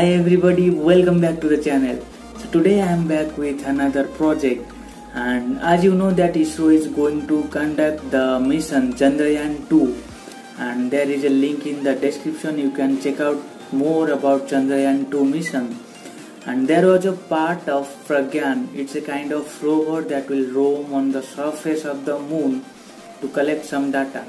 Hi everybody, welcome back to the channel. So today I am back with another project. And as you know that ISRO is going to conduct the mission Chandrayaan 2 and there is a link in the description. You can check out more about Chandrayaan 2 mission. And there was a part of Pragyan. It's a kind of rover that will roam on the surface of the moon to collect some data.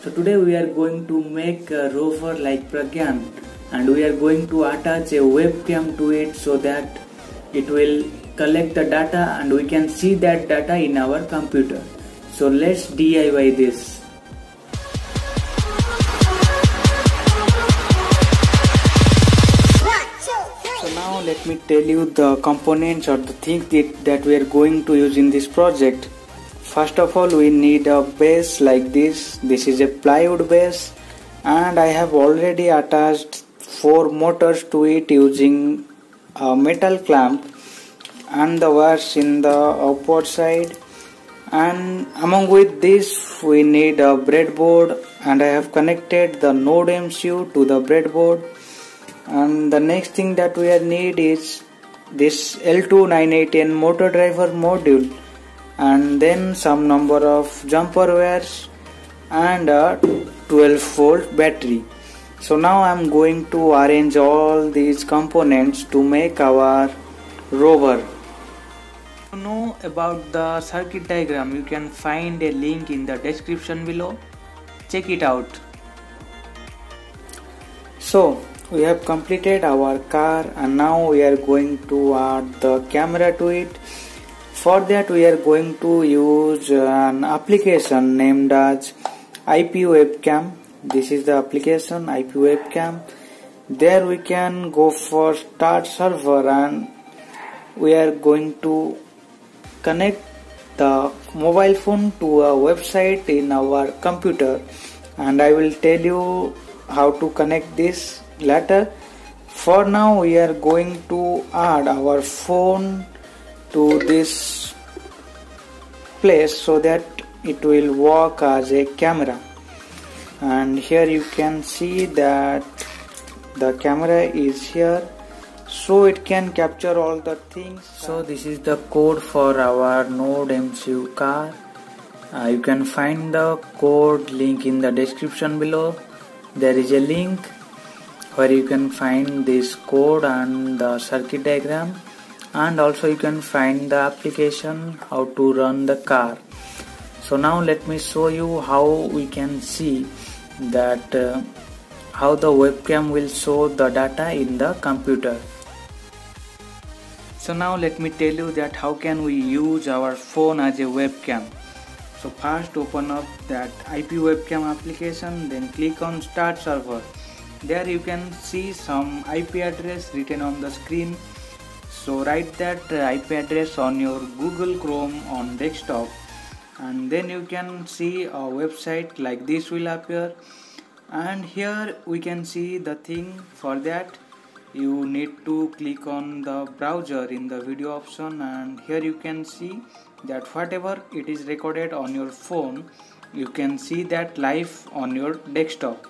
So today we are going to make a rover like Pragyan and we are going to attach a webcam to it so that it will collect the data and we can see that data in our computer. So let's DIY this. So now let me tell you the components or the things that, that we are going to use in this project. First of all we need a base like this. This is a plywood base and I have already attached four motors to it using a metal clamp and the wires in the upward side. And among with this we need a breadboard and I have connected the node MCU to the breadboard. And the next thing that we need is this L298N motor driver module and then some number of jumper wires and a 12 volt battery so now I'm going to arrange all these components to make our rover. To know about the circuit diagram you can find a link in the description below. Check it out. So we have completed our car and now we are going to add the camera to it. For that we are going to use an application named as IP webcam this is the application IP webcam. There we can go for start server and we are going to connect the mobile phone to a website in our computer. And I will tell you how to connect this later for now we are going to add our phone to this place so that it will work as a camera and here you can see that the camera is here. So it can capture all the things. So this is the code for our node mcu car. Uh, you can find the code link in the description below. There is a link where you can find this code and the circuit diagram. And also you can find the application how to run the car so now let me show you how we can see that uh, how the webcam will show the data in the computer. So now let me tell you that how can we use our phone as a webcam. So first open up that IP webcam application then click on start server. There you can see some IP address written on the screen. So write that IP address on your Google Chrome on desktop and then you can see a website like this will appear. And here we can see the thing for that. You need to click on the browser in the video option. And here you can see that whatever it is recorded on your phone you can see that live on your desktop.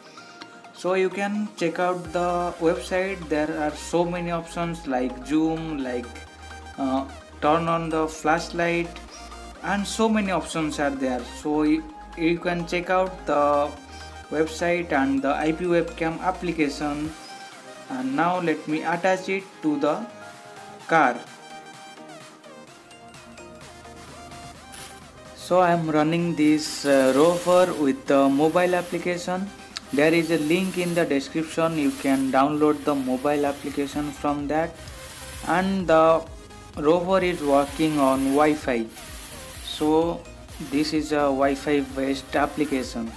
So you can check out the website. There are so many options like zoom like uh, turn on the flashlight and so many options are there. So you, can check out the website and the IP webcam application. And now let me attach it to the car. So I am running this uh, rover with the mobile application. There is a link in the description. You can download the mobile application from that. And the rover is working on Wi-Fi so this is a Wi-Fi based application.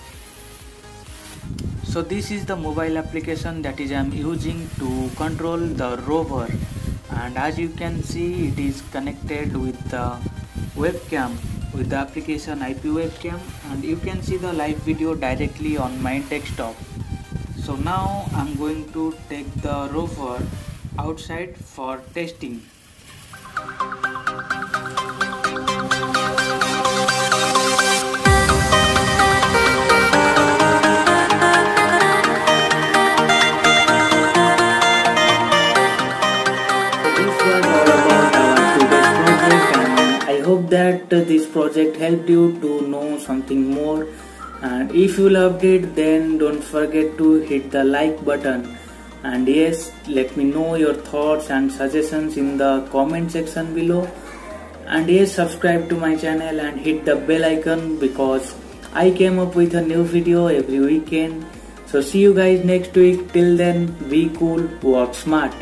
So this is the mobile application that is I'm using to control the rover. And as you can see it is connected with the webcam with the application IP webcam. And you can see the live video directly on my desktop. So now I'm going to take the rover outside for testing this project helped you to know something more. And if you loved it then don't forget to hit the like button. And yes let me know your thoughts and suggestions in the comment section below. And yes subscribe to my channel and hit the bell icon because I came up with a new video every weekend. So see you guys next week. Till then be cool work smart